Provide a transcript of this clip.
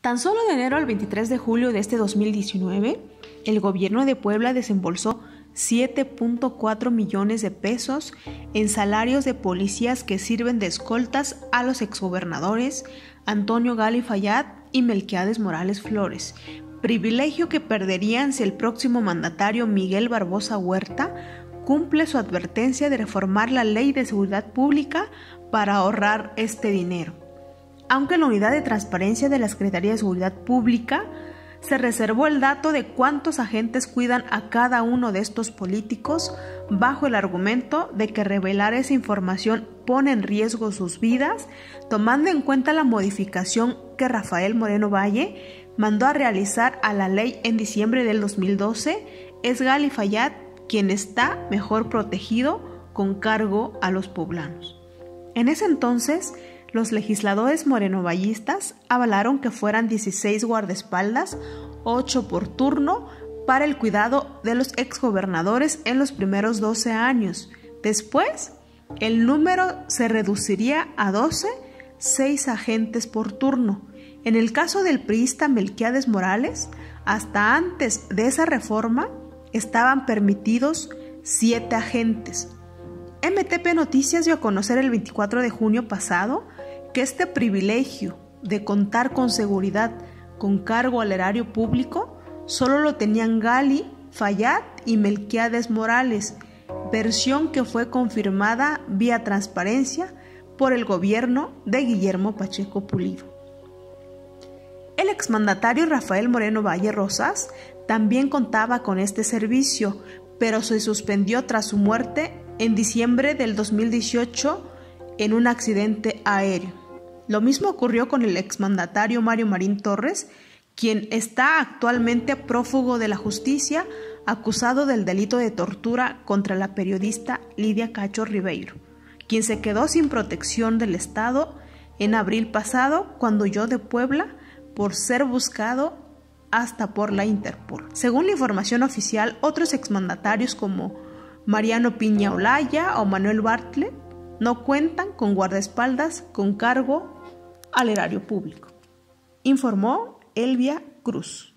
Tan solo de enero al 23 de julio de este 2019, el gobierno de Puebla desembolsó 7.4 millones de pesos en salarios de policías que sirven de escoltas a los exgobernadores Antonio Gali Fayad y Melquiades Morales Flores, privilegio que perderían si el próximo mandatario Miguel Barbosa Huerta cumple su advertencia de reformar la ley de seguridad pública para ahorrar este dinero. Aunque la unidad de transparencia de la Secretaría de Seguridad Pública se reservó el dato de cuántos agentes cuidan a cada uno de estos políticos bajo el argumento de que revelar esa información pone en riesgo sus vidas, tomando en cuenta la modificación que Rafael Moreno Valle mandó a realizar a la ley en diciembre del 2012, es Gali Fayad quien está mejor protegido con cargo a los poblanos. En ese entonces, los legisladores morenovallistas avalaron que fueran 16 guardaespaldas, 8 por turno, para el cuidado de los exgobernadores en los primeros 12 años. Después, el número se reduciría a 12, 6 agentes por turno. En el caso del priista Melquiades Morales, hasta antes de esa reforma, estaban permitidos 7 agentes. MTP Noticias dio a conocer el 24 de junio pasado que este privilegio de contar con seguridad con cargo al erario público solo lo tenían Gali, Fayad y Melquiades Morales, versión que fue confirmada vía transparencia por el gobierno de Guillermo Pacheco Pulido. El exmandatario Rafael Moreno Valle Rosas también contaba con este servicio, pero se suspendió tras su muerte en diciembre del 2018 en un accidente aéreo. Lo mismo ocurrió con el exmandatario Mario Marín Torres, quien está actualmente prófugo de la justicia acusado del delito de tortura contra la periodista Lidia Cacho Ribeiro, quien se quedó sin protección del Estado en abril pasado cuando huyó de Puebla por ser buscado hasta por la Interpol. Según la información oficial, otros exmandatarios como Mariano Piña Olaya o Manuel Bartlett no cuentan con guardaespaldas con cargo al erario público, informó Elvia Cruz.